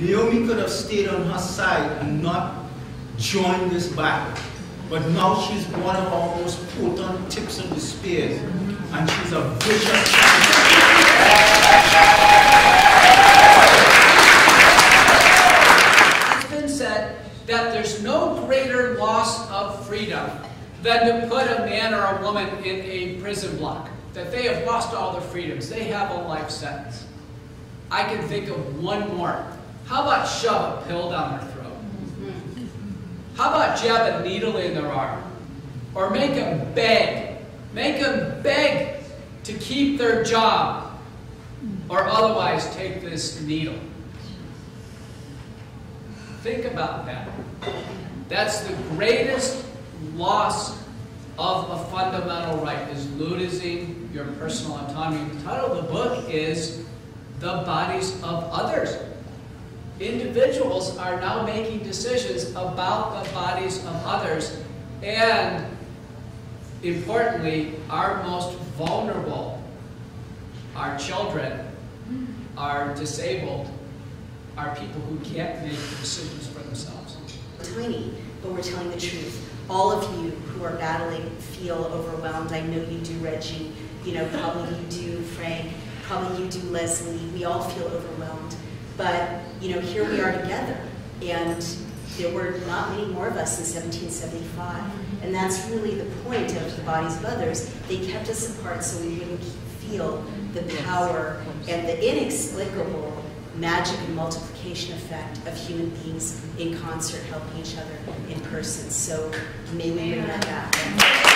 Naomi could have stayed on her side and not joined this battle. But now she's one of our most potent tips of the spears. And she's a vicious It's been said that there's no greater loss of freedom than to put a man or a woman in a prison block. That they have lost all their freedoms. They have a life sentence. I can think of one more. How about shove a pill down their throat? How about jab a needle in their arm? Or make them beg. Make them beg to keep their job. Or otherwise take this needle. Think about that. That's the greatest loss of a fundamental right, is losing your personal autonomy. The title of the book is The Bodies of Others. Individuals are now making decisions about the bodies of others, and importantly, our most vulnerable, our children, our disabled, are people who can't make decisions for themselves. Tiny, but we're telling the truth. All of you who are battling feel overwhelmed. I know you do, Reggie. You know, probably you do, Frank. Probably you do, Leslie. We all feel overwhelmed. But, you know, here we are together. And there were not many more of us in 1775. And that's really the point of the bodies of others. They kept us apart so we wouldn't feel the power and the inexplicable magic and multiplication effect of human beings in concert helping each other in person. So may we bring that back.